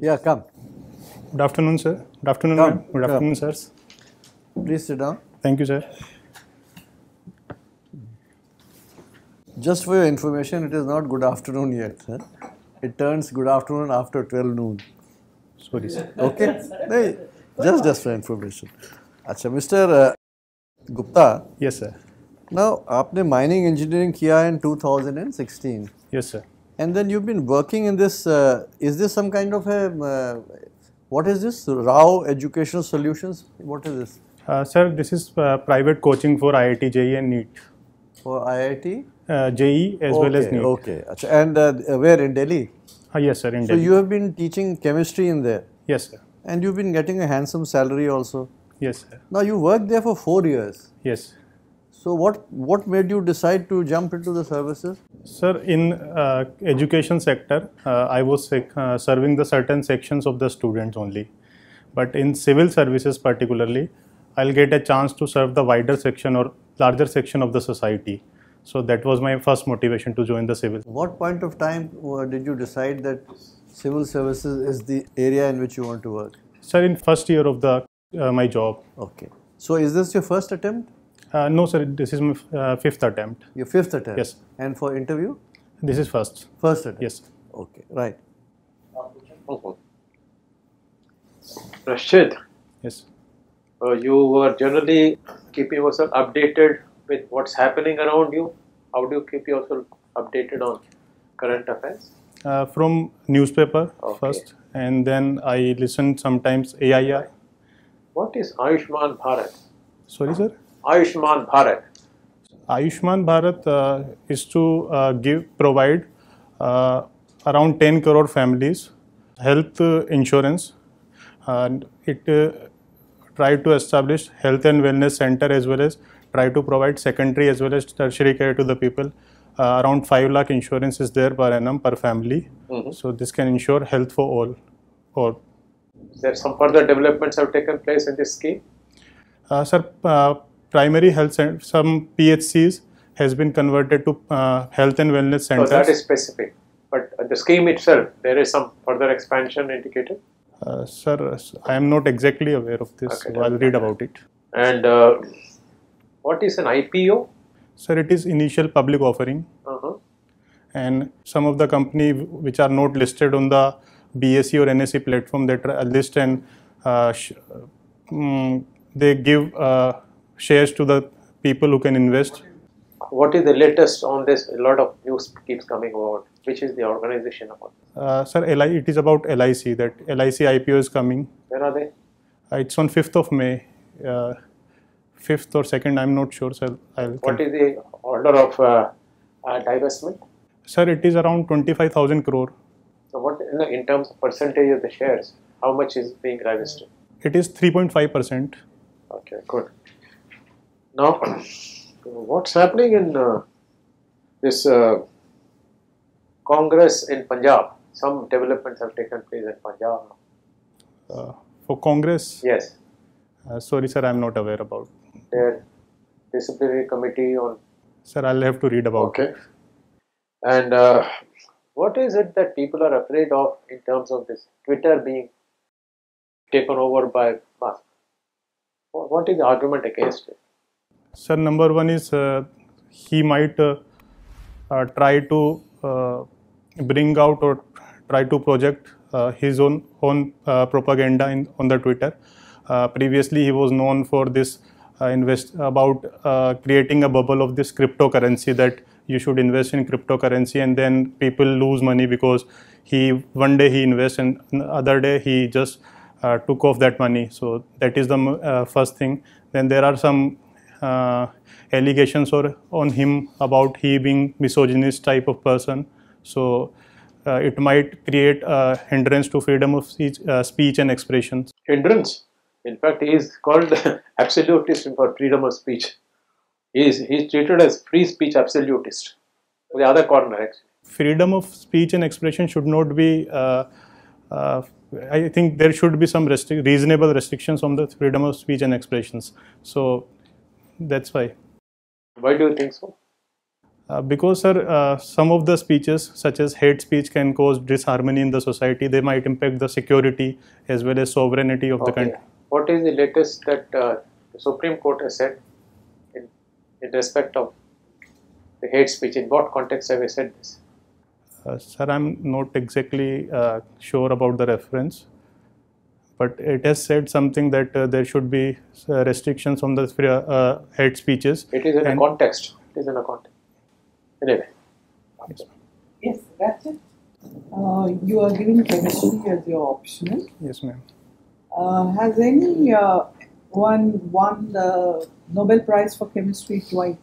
Yeah, come. Good afternoon, sir. Good afternoon, Come, ma'am. Good afternoon, sirs. Please sit down. Thank you, sir. Just for your information, it is not good afternoon yet. Huh? It turns good afternoon after 12 noon. Sorry, sir. Okay? नहीं, just just for information. अच्छा, Mr. uh, Gupta, Yes, sir. now आपने mining engineering किया in 2016. Yes, sir. And then you've been working in this, uh, is this some kind of a, uh, what is this? Rao Educational Solutions? What is this? Uh, sir, this is uh, private coaching for IIT, JEE, and NEET. For IIT? Uh, JEE as well as NEET. Okay. And uh, where in Delhi? Uh, yes, sir. In So Delhi. you have been teaching chemistry in there Yes, sir. and you've been getting a handsome salary also. Yes, sir. Now you worked there for four years. Yes. So what, what made you decide to jump into the services? Sir, in uh, education sector, uh, I was uh, serving the certain sections of the students only. But in civil services particularly, I'll get a chance to serve the wider section or larger section of the society. So that was my first motivation to join the civil. What point of time uh, did you decide that civil services is the area in which you want to work? Sir, in first year of the uh, my job. Okay. So is this your first attempt? Uh, no, sir, this is my uh, fifth attempt. Your fifth attempt? Yes. And for interview? This is first. First attempt? Yes. Okay, right. Rachit, Yes. uh, you were generally keeping yourself updated with what's happening around you. How do you keep yourself updated on current affairs? Uh, from newspaper Okay. first, and then I listen sometimes AIR. What is Ayushman Bharat? Sorry, sir. Ayushman Bharat. Ayushman Bharat uh, is to uh, give provide uh, around 10 crore families health insurance, and it uh, try to establish health and wellness center as well as try to provide secondary as well as tertiary care to the people. Uh, around 5 lakh insurance is there per annum per family, Mhm. so this can ensure health for all. Or There some further developments have taken place in this scheme. Uh, sir, uh, primary health cent- some PHCs has been converted to uh, health and wellness So centers. that is specific. But uh, the scheme itself, there is some further expansion indicated. uh, sir, I am not exactly aware of this. Okay, so I'll read about it. And uh, what is an IPO? Sir, it is initial public offering, Uh-huh. and some of the company which are not listed on the BSE or NSE platform that are list and uh, sh- mm, they give uh, shares to the people who can invest. What is the latest on this? A lot of news keeps coming about. Which is the organization about? Uh, sir, LI, it is about LIC that LIC IPO is coming. Where are they? Uh, it's on 5th of May. Uh, 5th or 2nd, I'm not sure. So I'll, What is the order of uh, uh, divestment? Sir, it is around 25,000 crore. So what in, in terms of percentage of the shares, how much is being divested? It is 3.5%. Okay, good. Now, what's happening in uh, this uh, Congress in Punjab? Some developments have taken place in Punjab. Uh, for Congress, Yes, uh, sorry, sir, I'm not aware about. their disciplinary committee on. Sir, I'll have to read about Okay. And uh, what is it that people are afraid of in terms of this Twitter being taken over by Musk? What what is the argument against it? Sir, number one is uh, he might uh, uh, try to bring out or try to project his own own propaganda in, on the Twitter. Previously, he was known for this invest about creating a bubble of this cryptocurrency that you should invest in cryptocurrency and then people lose money because he one day he invests and the other day he just uh, took off that money. So that is the uh, first thing. Then there are some allegations or on him about he being misogynist type of person. So uh, it might create a hindrance to freedom of speech, uh, speech and expression. hindrance. In fact, he is called absolutist for freedom of speech. He is he is treated as free speech absolutist. The other corner, actually. Freedom of speech and expression should not be. Uh, uh, I think there should be some restri- reasonable restrictions on the freedom of speech and expressions. So that's why. Why do you think so? Uh, because, sir, uh, some of the speeches, such as hate speech, can cause disharmony in the society. They might impact the security as well as sovereignty of the country. What is the latest that uh, the Supreme Court has said in, in respect of the hate speech? In what context have you said this? Uh, sir, I'm not exactly uh, sure about the reference, but it has said something that uh, there should be uh, restrictions on the free, uh, hate speeches. It is in a context. It is in a context. Anyway. Yes, Yes, that's it. Uh, you are giving chemistry as your optional. yes ma'am. Uh, has any uh, one won the Nobel Prize for chemistry twice?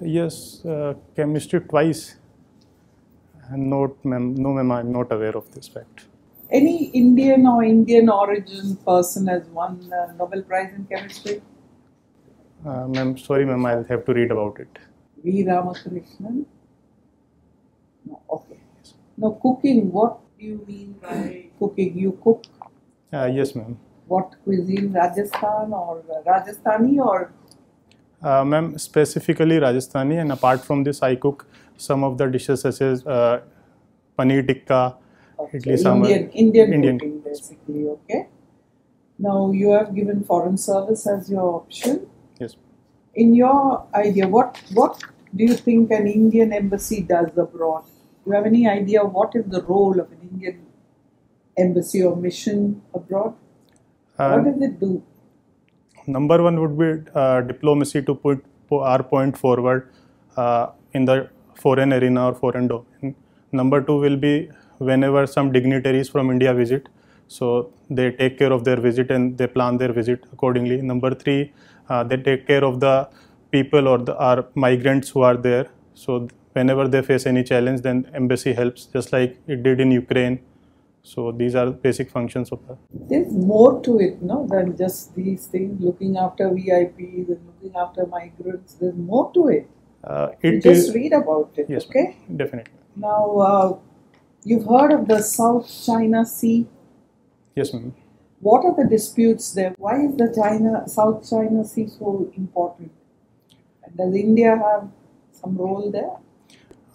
Yes, uh, chemistry twice. And not, ma'am. No, ma'am. I'm not aware of this fact. Any Indian or Indian origin person has won the Nobel Prize in chemistry? Uh, ma'am, sorry, ma'am. I'll have to read about it. V. Ramakrishnan? No, okay. Now, cooking, what do you mean by cooking? You cook Uh, yes, ma'am. what cuisine? Rajasthan or Rajasthani or Uh, ma'am, specifically Rajasthani, and apart from this, I cook some of the dishes such as uh, paneer tikka, sambar. Indian, Indian, Indian. cooking basically, okay? Now you have given foreign service as your option. Yes. In your idea, what what do you think an Indian embassy does abroad? Do you have any idea what is the role of an Indian embassy or mission abroad? Uh, what does it do? number one would be uh, diplomacy to put our point forward uh, in the foreign arena or foreign domain. Number two will be whenever some dignitaries from India visit, so they take care of their visit and they plan their visit accordingly. Number three, uh, they take care of the people or the our migrants who are there. So whenever they face any challenge, then embassy helps, just like it did in Ukraine. So these are basic functions of the There's more to it, no, than just these things. Looking after VIPs and looking after migrants. There's more to it. uh, You it just is read about it, yes, okay? definitely. Now, uh, you've heard of the South China Sea. Yes, ma'am. What are the disputes there? Why is the China South China Sea so important? Does India have some role there?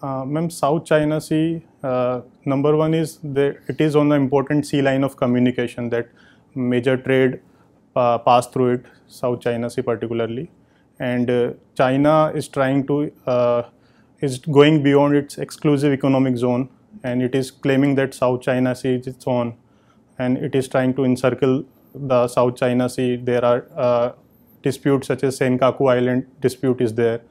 Uh, ma'am, South China Sea, uh, number one is that it is on the important sea line of communication that major trade uh, pass through it, South China Sea particularly. And uh, China is trying to, uh, is going beyond its exclusive economic zone and it is claiming that South China Sea is its own and it is trying to encircle the South China Sea. There are uh, disputes such as Senkaku Island dispute is there.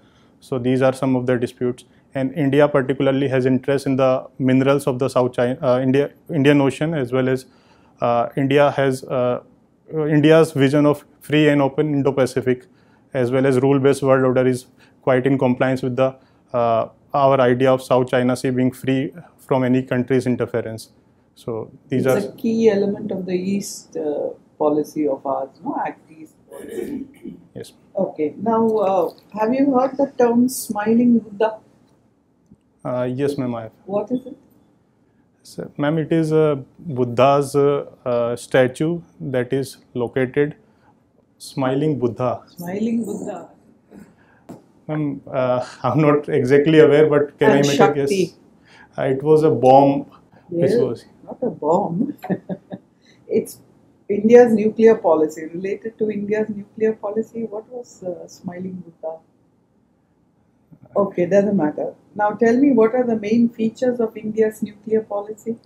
So these are some of the disputes. And India particularly has interest in the minerals of the South China, uh, India, Indian Ocean as well as uh, India has uh, uh, India's vision of free and open Indo-Pacific as well as rule-based world order is quite in compliance with the uh, our idea of South China Sea being free from any country's interference. So these it's are a key element of the East uh, policy of ours, no? Act East policy. yes. Okay. Now, uh, have you heard the term smiling Buddha? Uh, yes, ma'am. I have. What is it? So, ma'am, it is a Buddha's uh, uh, statue that is located, smiling Buddha. Smiling Buddha. Ma'am, uh, I'm not exactly aware, but can And I make Shakti. a guess? Uh, it was a bomb. Yes, was not a bomb. it's India's nuclear policy. Related to India's nuclear policy, what was uh, Smiling Buddha? Okay, doesn't matter. Now tell me, what are the main features of India's nuclear policy?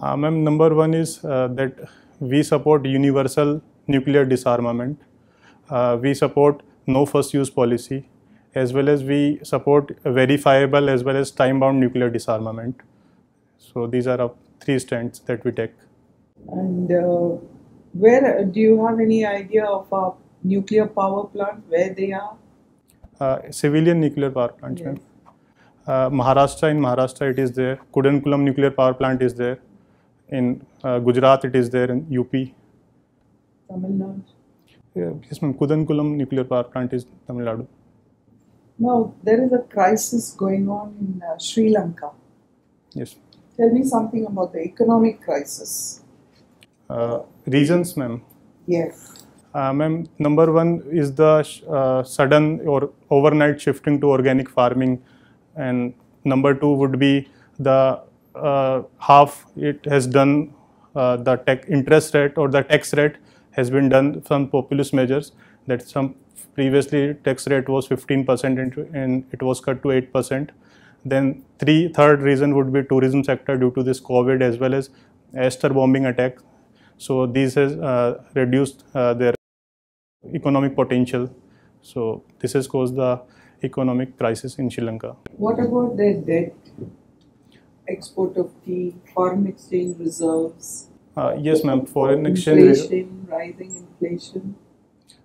Uh, ma'am, number one is uh, that we support universal nuclear disarmament. Uh, we support no first use policy, as well as we support verifiable as well as time bound nuclear disarmament. So these are our three stands that we take. And uh, where do you have any idea of a nuclear power plant where they are? Uh, civilian nuclear power plants, Yes. ma'am. Uh, Maharashtra in Maharashtra it is there. Kudankulam nuclear power plant is there. In uh, Gujarat it is there. In UP, Tamil Nadu. Yeah, yes, ma'am. Kudankulam nuclear power plant is Tamil Nadu. Now there is a crisis going on in uh, Sri Lanka. Yes. Tell me something about the economic crisis. Uh, reasons, ma'am. Yes. Uh, ma'am, number one is the sh- uh, sudden or overnight shifting to organic farming and number two would be the uh, half it has done uh, the tech interest rate or the tax rate has been done from populist measures that some previously tax rate was 15% and it was cut to 8%. Then three third reason would be tourism sector due to this COVID as well as Easter bombing attack. So these has uh, reduced uh, their economic potential. So this has caused the economic crisis in Sri Lanka. What about their debt, export of tea, foreign exchange reserves? Uh, yes, ma'am. Foreign exchange. Inflation, rising inflation.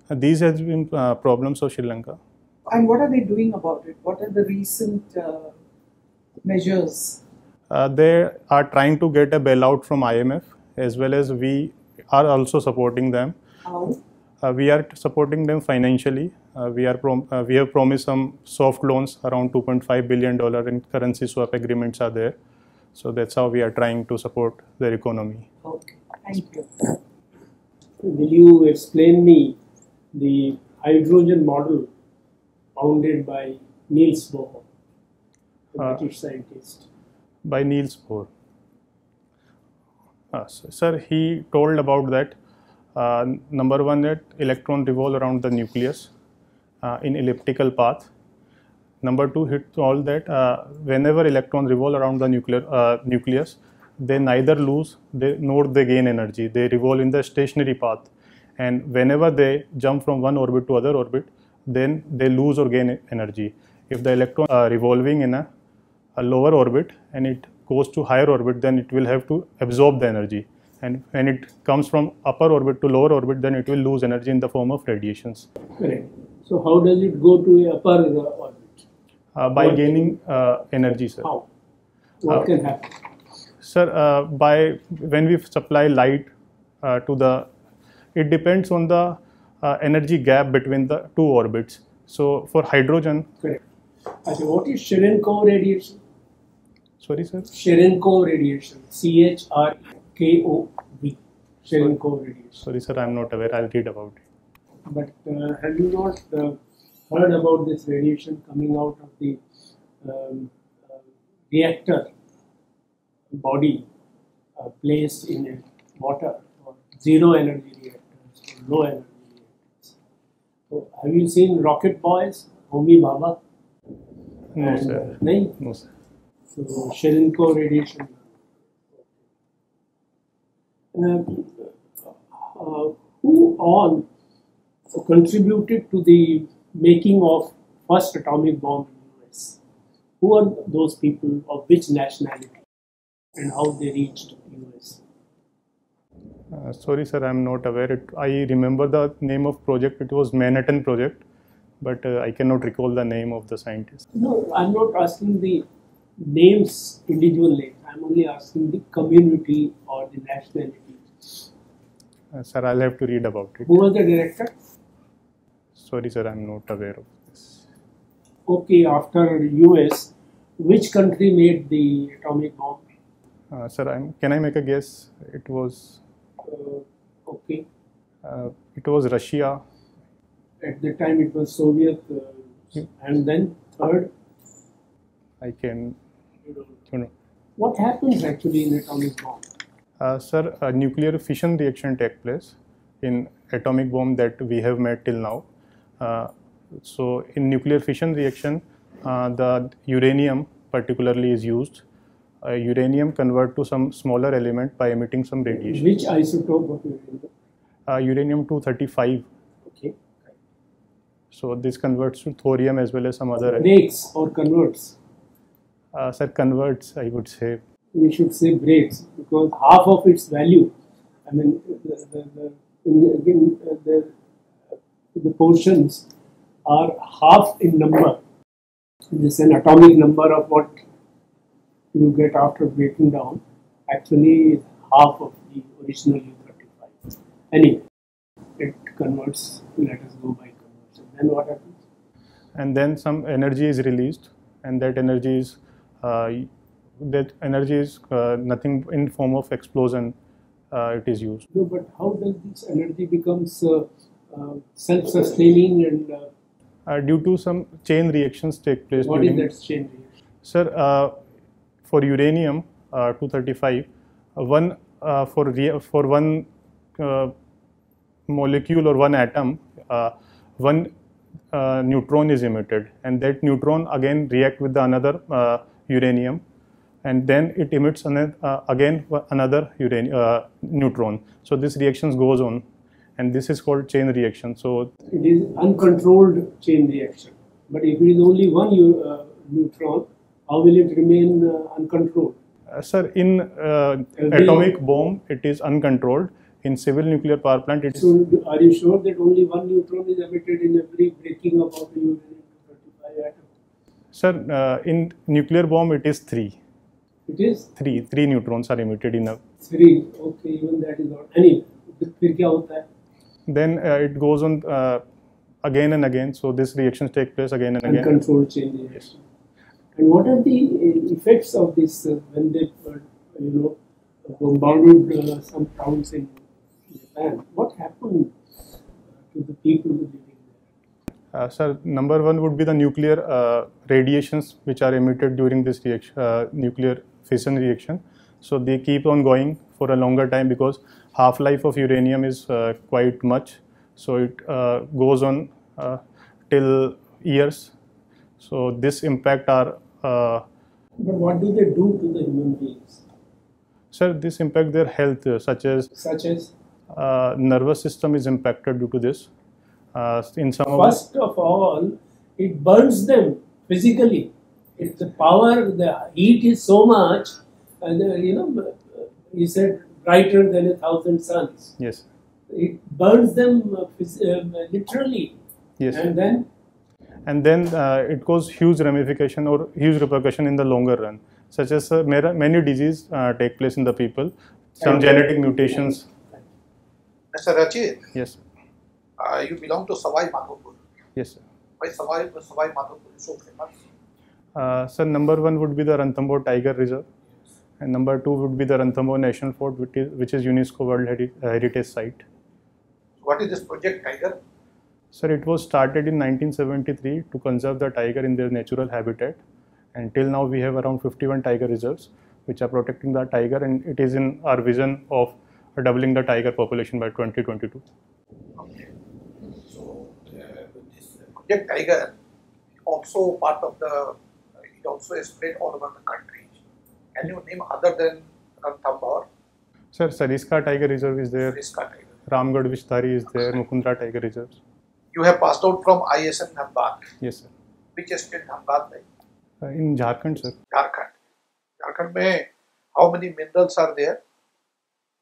Uh, these has been uh, problems of Sri Lanka. And what are they doing about it? What are the recent uh, measures? Uh, they are trying to get a bailout from IMF as well as we are also supporting them. How? Uh, we are supporting them financially. Uh, we are prom- uh, we have promised some soft loans around 2.5 billion dollar in currency swap agreements are there. So that's how we are trying to support their economy. Okay, thank you. Will you explain me the hydrogen model founded by Niels Bohr, the Uh, British scientist? by Niels Bohr. Uh, so, sir, he told about that. Uh, number one, that electron revolve around the nucleus uh, in elliptical path. Number two, he told that uh, whenever electrons revolve around the nuclear uh, nucleus, they neither lose they, nor they gain energy. They revolve in the stationary path, and whenever they jump from one orbit to other orbit, then they lose or gain energy. If the electron are revolving in a a lower orbit and it goes to higher orbit, then it will have to absorb the energy. And when it comes from upper orbit to lower orbit, then it will lose energy in the form of radiations. Correct. So how does it go to upper orbit? Uh, by What- gaining uh, energy, sir. How? What Uh, can happen? Sir, uh, by when we supply light uh, to the, it depends on the uh, energy gap between the two orbits. So for hydrogen, Correct. I say, what is Cherenkov radiation? sorry, sir. Cherenkov radiation. C H R K O V. Cherenkov radiation. Sorry, sir. I'm not aware. I'll read about it. But uh, have you not uh, heard about this radiation coming out of the um, uh, reactor body uh, placed in water or zero energy low energy? So, have you seen Rocket Boys, Homi Bhabha? No, And, sir. nahin? No, sir. So Cherenkov radiation. Um, uh, who all contributed to the making of first atomic bomb in the US? Who are those people of which nationality and how they reached the US? Uh, sorry, sir, I'm not aware. It, I remember the name of project. It was Manhattan Project, but uh, I cannot recall the name of the scientist. No, I'm not asking the names, individual names. I'm only asking the community or the nationality. Uh, sir, I'll have to read about it. Who was the director? Sorry, sir, I'm not aware of this. Okay, after US, which country made the atomic bomb? Uh, sir, I'm, can I make a guess? It was okay, uh, it was Russia. at the time it was Soviet, uh, and then third, I can, you know. what happens actually in atomic bomb? Uh, sir, a nuclear fission reaction take place in atomic bomb that we have made till now. Uh, so, in nuclear fission reaction, uh, the uranium particularly is used. Uh, uranium convert to some smaller element by emitting some radiation. Which isotope of uranium? Uh, uranium 235. Okay, So this converts to thorium as well as some other. breaks or converts. Uh, sir, converts, I would say. You should say breaks because half of its value. I mean, the the, the, in, again, uh, the, the portions are half in number. This is an atomic number of what you get after breaking down. Actually, is half of the original U35. Anyway, it converts. Let us go by conversion. Then what happens? and then some energy is released and that energy is uh, that energy is uh, nothing in form of explosion uh, it is used No, but how does this energy becomes uh, uh, self-sustaining and uh, uh, due to some chain reactions take place what is during that chain reaction? Sir, uh, for uranium uh, 235, uh, one uh, for for one molecule or one atom, one neutron is emitted, and that neutron again react with the another uranium, and then it emits another, uh, again another uranium uh, neutron. So this reactions goes on, and this is called chain reaction. So It is uncontrolled chain reaction. But if it is only one uh, neutron, how will it remain uh, uncontrolled? Uh, sir, in uh, Every- atomic bomb, it is uncontrolled. In civil nuclear power plant, it is So, are you sure that only one neutron is emitted in every breaking up of the uranium 235 atom? sir. Uh, in nuclear bomb, it is three, It is three, three neutrons are emitted in a. three. Okay, even that is not. Anyway, फिर क्या होता है? Then uh, it goes on uh, again and again. So this reactions take place again and again. Uncontrolled chain reaction. And what are the uh, effects of this uh, when they, uh, you know, bombarded some towns in Japan? What happened to the people living there? Sir, number one would be the nuclear radiations which are emitted during this reaction, nuclear fission reaction. So they keep on going for a longer time because half life of uranium is uh, quite much. So it uh, goes on uh, till years. So this impact are, uh, But what do they do to the human beings? sir, this impact their health, uh, such as Such as, uh, nervous system is impacted due to this. Uh, in some first of all, it burns them physically. It, the power, the heat is so much, and uh, you know, you said brighter than a thousand suns. yes, It burns them uh, uh, literally, yes. and then and then uh, it caused huge ramification or huge repercussion in the longer run such as uh, many, diseases uh, take place in the people some And- genetic mutations Mr. Rachit, yes uh, you belong to Sawai Madhopur. yes sir. Why Sawai, Sawai Madhopur is so famous? Uh, so number one would be the Ranthambore Tiger Reserve and number two would be the Ranthambore National Fort which is, which is UNESCO World Heri- Heritage Site What is this project Tiger? Sir, it was started in 1973 to conserve the tiger in their natural habitat. And till now, we have around 51 tiger reserves which are protecting the tiger, and it is in our vision of doubling the tiger population by 2022. Okay. So, uh, this project Tiger also part of the, it also is spread all over the country. Can you name other than Ranthambore, Sir, Sariska Tiger Reserve is there? Ramgarh Vishdhari is there, Mukundra Tiger Reserves. You have passed out from ISM Dhanbad. Yes, sir. Which state Dhanbad? Like? Uh, in Jharkhand, sir. Jharkhand. Jharkhand mein how many minerals are there?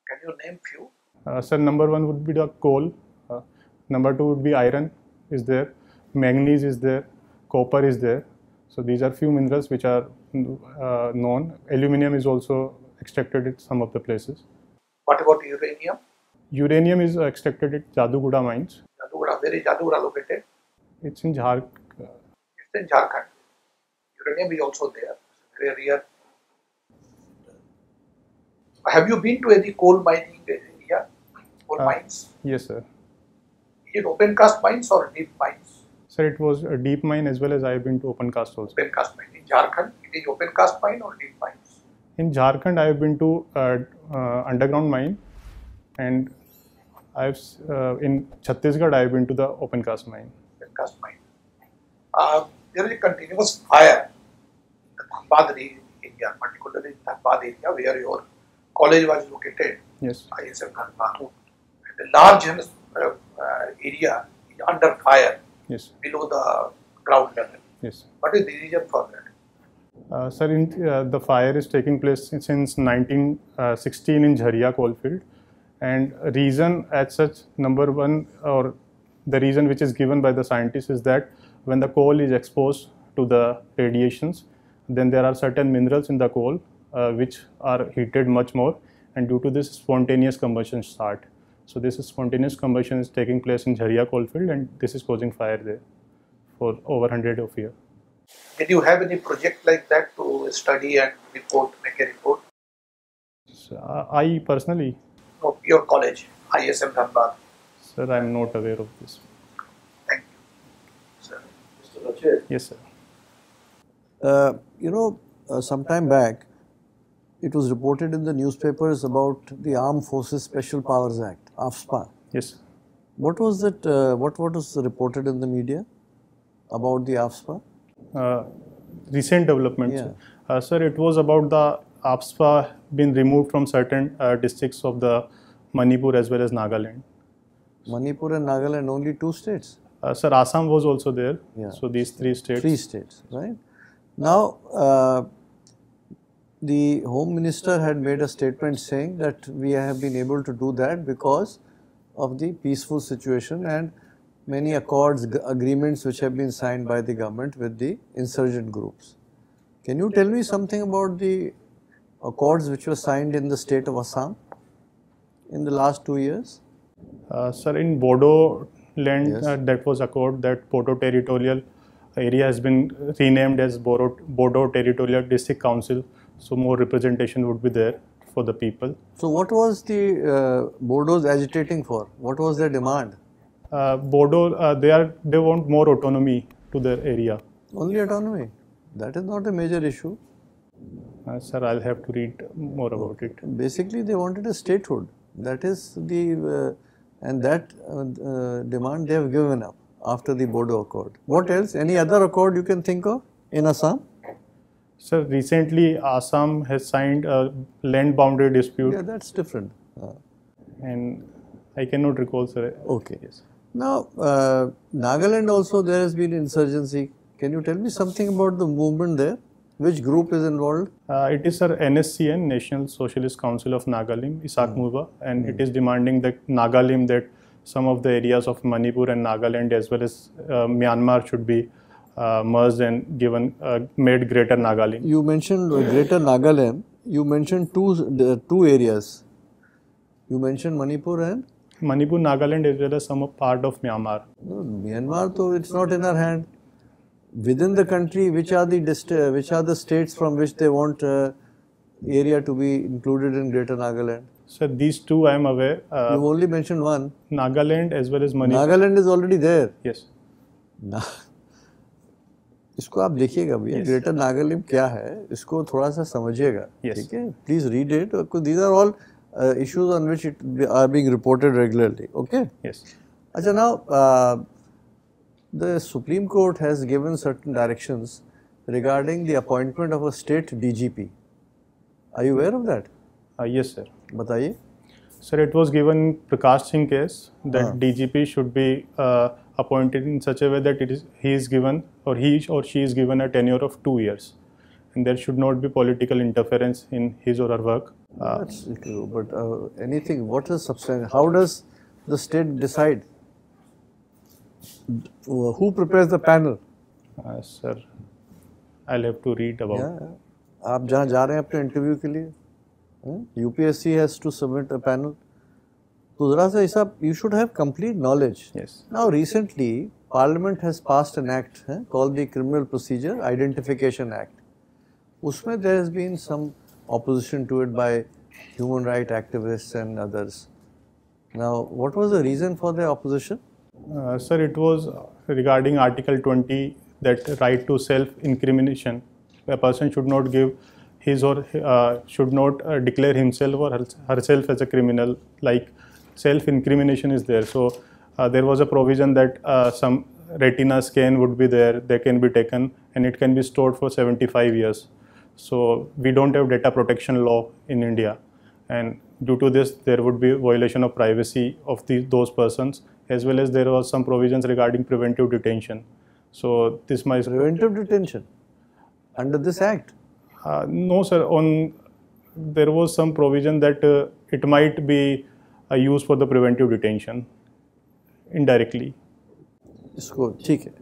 Can you name few? Uh, sir, number one would be the coal. Uh, number two would be iron is there, manganese is there, copper is there. So these are few minerals which are uh, known. Aluminium is also extracted at some of the places. What about uranium? Uranium is extracted at Jaduguda mines. Where is Jadugura located? It's in Jharkhand. It's in Jharkhand. Uranium is also there. Very rare. Have you been to any coal mining area? Coal Uh, mines? Yes, sir. Is it open cast mines or deep mines? Sir, it was a deep mine as well as I have been to open cast also. Open cast mine. In Jharkhand, it is open cast mine or deep mines? In Jharkhand, I have been to uh, uh, underground mine, and I've uh, in Chhattisgarh I have been to the open cast mine. Open cast mine. Uh, there is a continuous fire in the Dhanbad area, particularly in Dhanbad area where your college was located. Yes. ISM Dhanbad. And the large uh, uh, area is under fire Yes. below the ground level. Yes. What is the reason for that? Uh, sir, in, uh, the fire is taking place since, since 1916 in Jharia coalfield, and reason as such number one or the reason which is given by the scientists is that when the coal is exposed to the radiations, then there are certain minerals in the coal uh, which are heated much more, and due to this spontaneous combustion start. So this is spontaneous combustion is taking place in Jharia coalfield, and this is causing fire there for over 100 of years. Did you have any project like that to study and report, make a report? So, uh, I personally, No, your college, ISM Dhanbad. sir, I am not aware of this. Thank you. Sir. Mr. Rachit, Yes, sir. Uh, you know, uh, some time back, it was reported in the newspapers about the Armed Forces Special Powers Act, AFSPA. Yes. What was that? Uh, what what was reported in the media about the AFSPA? Uh, recent developments. Yeah. Uh, sir, it was about the AFSPA been removed from certain uh, districts of the Manipur as well as Nagaland. Manipur and Nagaland, only two states, Uh, sir, Assam was also there. Yeah. So these three states. three states, right? Now, uh, the Home Minister had made a statement saying that we have been able to do that because of the peaceful situation and many accords, agreements which have been signed by the government with the insurgent groups. Can you tell me something about the accords which were signed in the state of Assam in the last two years? Uh, sir, in Bodo land, Yes. uh, that was accord that Bodo territorial area has been renamed as Bodo, Bodo Territorial District Council. So more representation would be there for the people. So, what was the uh, Bodos agitating for? What was their demand? Uh, Bodo, uh, they are they want more autonomy to their area. Only autonomy. That is not a major issue. Uh, sir, I'll have to read more about it. Basically, they wanted a statehood. That is the, uh, and that uh, uh, demand they have given up after the Bodo Accord. What else? Any other accord you can think of in Assam? Sir, recently Assam has signed a land boundary dispute, Yeah, that's different. Uh, and I cannot recall, sir. okay. Yes. Now, uh, Nagaland also there has been insurgency. Can you tell me something about the movement there? Which group is involved? Uh, it is our NSCN National Socialist Council of Nagalim, Isak Muivah, and it is demanding that Nagalim that some of the areas of Manipur and Nagaland as well as uh, Myanmar should be uh, merged and given uh, made Greater Nagalim. You mentioned Greater Nagaland. You mentioned two uh, two areas. You mentioned Manipur and Manipur, Nagaland as well as some part of Myanmar. No, Myanmar, though it's not in our hand Within the country, which are the dist- uh, which are the states from which they want uh, area to be included in Greater Nagaland? So these two I am aware. You've Uh, only mentioned one. Nagaland as well as Manipur. Nagaland is already there. yes. ना इसको आप देखिएगा भैया greater Nagaland क्या है इसको थोड़ा सा समझिएगा Yes. ठीक है please read it these are all issues on which it are being reported regularly okay Yes. Acha, now uh, the Supreme Court has given certain directions regarding the appointment of a state DGP. Are you aware of that? Uh, yes, sir. Bataiye. Sir, it was given Prakash Singh case that uh. DGP should be uh, appointed in such a way that it is he is given or he or she is given a tenure of two years, and there should not be political interference in his or her work. Uh, That's true, but uh, anything. What is substance? How does the state decide Who prepares the panel? uh, sir, I'll have to read about. Yeah. आप जहाँ जा रहे हैं अपने interview के लिए UPSC has to submit a panel तो जरा सा ऐसा you should have complete knowledge Yes. Now, recently, Parliament has passed an act eh, called the Criminal Procedure Identification Act. Usme there has been some opposition to it by human rights activists and others. Now, what was the reason for the opposition? Uh, sir, it was regarding Article 20 that right to self-incrimination. A person should not give his or uh, should not uh, declare himself or herself as a criminal. Like self-incrimination is there. So uh, there was a provision that uh, some retina scan would be there. They can be taken and it can be stored for 75 years. So we don't have data protection law in India, and due to this, there would be violation of privacy of the, those persons, as well as there was some provisions regarding preventive detention. So this might Preventive detention under this act. uh, no, sir. On there was some provision that uh, it might be uh, used for the preventive detention indirectly. इसको ठीक है.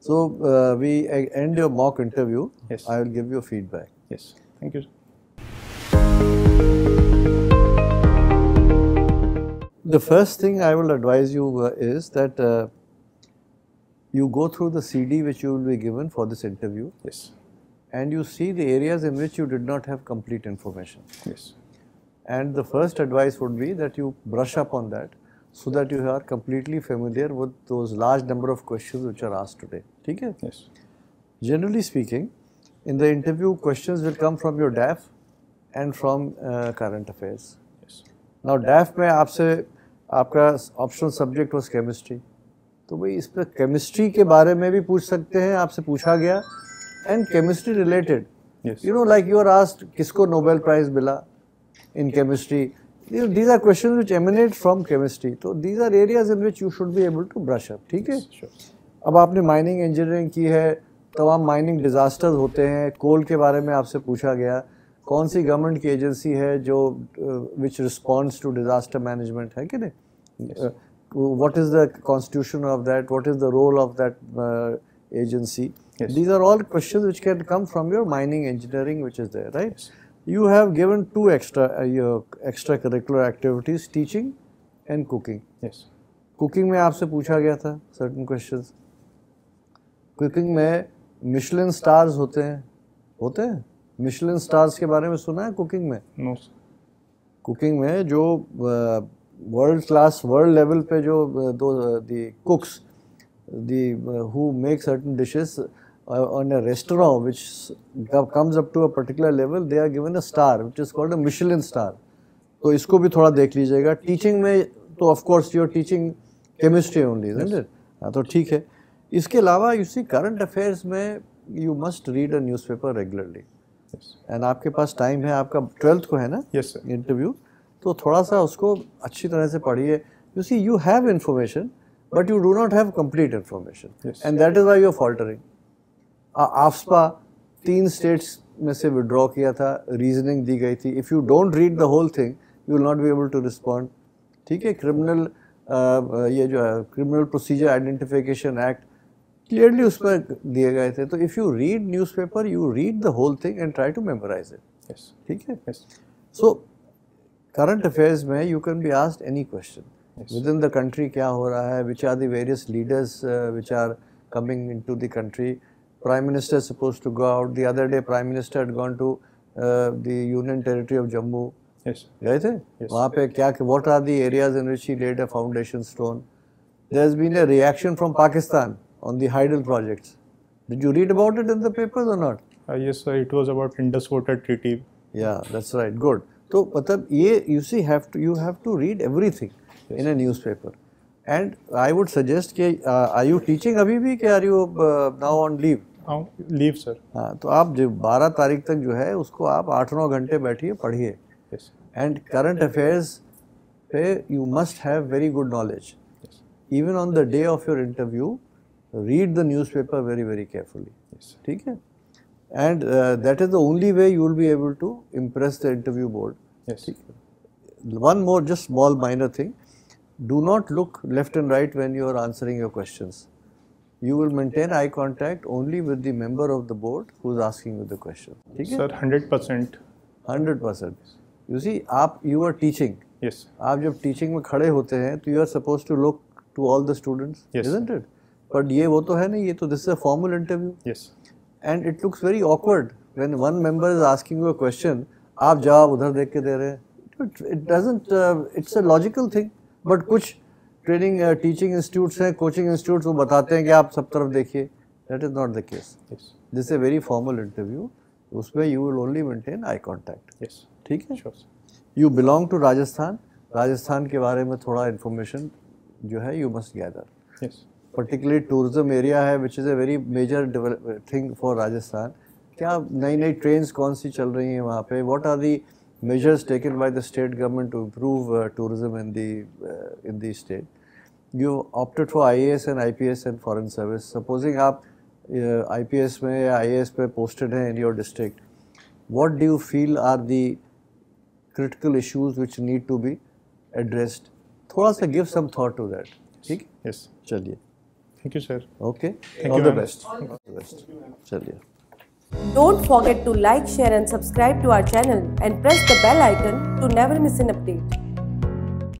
So uh, we end your mock interview. Yes. I will give you feedback. Yes. Thank you. sir. The first thing I will advise you uh, is that uh, you go through the CD which you will be given for this interview. Yes. And you see the areas in which you did not have complete information. Yes. And the first advice would be that you brush up on that so that you are completely familiar with those large number of questions which are asked today. Okay? Yes. Generally speaking, in the interview questions will come from your DAF and from uh, current affairs. Yes. डैफ में आपसे आपका optional subject was chemistry तो भाई इस पर chemistry के बारे में भी पूछ सकते हैं आपसे पूछा गया। And chemistry related you know like you are asked किसको नोबेल प्राइज मिला in chemistry these are questions which emanate from chemistry. so these are areas in which you should be able to brush up ठीक है? अब आपने mining engineering की है तमाम mining disasters होते हैं कोल के बारे में आपसे पूछा गया। कौन सी गवर्नमेंट की एजेंसी है जो which response to disaster management है कि नहीं? What is the constitution of that what is the role of that agency these are all question which can come from your mining engineering which is there right you have given to extra extra curricular activities teaching and cooking cooking में आपसे पूछा गया था certain question cooking में Michelin stars होते हैं। होते हैं? मिशलिन स्टार्स के बारे में सुना है कुकिंग में No. sir. कुकिंग में जो वर्ल्ड क्लास वर्ल्ड लेवल पे जो uh, दो the cooks the who make certain dishes on a restaurant which comes up to a particular level they are given a star which is called a Michelin star तो इसको भी थोड़ा देख लीजिएगा teaching में तो of course your teaching chemistry only isn't it हाँ तो ठीक है इसके अलावा यू सी करंट अफेयर्स में you must read a newspaper regularly. And आपके पास टाइम है आपका ट्वेल्थ को है ना? यस. इंटरव्यू तो थोड़ा सा उसको अच्छी तरह से पढ़िए। You see you have information but you do not have complete information and that is why you are faltering AFSPA तीन स्टेट्स में से विड्रॉ किया था रीजनिंग दी गई थी। If you don't read the whole thing you will not be able to respond ठीक है? क्रिमिनल ये जो है criminal procedure identification act clearly उस पर दिए गए थे। तो if you read news paper you read the whole thing and try to memorise it ठीक है? सो करंट अफेयर्स में you can be asked any question within the country क्या हो रहा है? Which are the various leaders which are coming into the country prime minister suppose to go out the day prime minister gone to the union territory of Jammu गए थे? वहाँ पे क्या what are दरियाज in which he laid a foundation stone there is been a reaction from Pakistan on the hydel projects did you read about it in the papers or not Uh, yes, sir. It was about Indus Water Treaty. Yeah, that's right. Good. तो मतलब ये you see have to you have to read everything yes. in a newspaper. And I would suggest कि uh, are you teaching अभी भी कि are you uh, now on leave? Leave, sir. हाँ तो आप जो 12 तारीख तक जो है उसको आप 8-9 घंटे बैठिए पढ़िए Yes. एंड करंट अफेयर्स पे you must have very good knowledge Yes. Even on the day of your interview read the newspaper very very carefully Yes. ठीक है and that is the only way you will be able to impress the interview board Yes. one more just small minor thing do not look left and right when you are answering your questions you will maintain eye contact only with the member of the board who is asking you the question ठीक है Sir, hundred percent. Hundred percent you see आप you are teaching Yes. आप जब teaching में खड़े होते हैं तो you are suppose to look to all the students Yes. Isn't it But ये वो तो है नहीं ये तो this is a formal interview Yes. And it looks very awkward when one member is asking you a question आप जवाब उधर देख के दे रहे हैं। It doesn't it's a logical thing but कुछ ट्रेनिंग टीचिंग इंस्टीट्यूट्स हैं कोचिंग इंस्टीट्यूट्स वो बताते हैं कि आप सब तरफ़ देखिए। That is not the case this a very formal interview उसमें you will only maintain eye contact. ठीक है. You belong to Rajasthan Rajasthan के बारे में थोड़ा इन्फॉर्मेशन जो है you must gather particularly tourism area है which is a very major thing for Rajasthan क्या नई नई ट्रेन कौन सी चल रही हैं वहाँ पे? What are the measures taken by the state government to improve tourism in the in the state you opted for I S and I P S and foreign service supposing आप I P S में या आई A S पे posted हैं in your district what do you feel are the critical issues which need to be addressed थोड़ा सा give some thought to that ठीक? Yes चलिए। Thank you, sir. Okay. Thank All, you, the best. All the best. Chaliye. Don't forget to like, share, and subscribe to our channel and press the bell icon to never miss an update.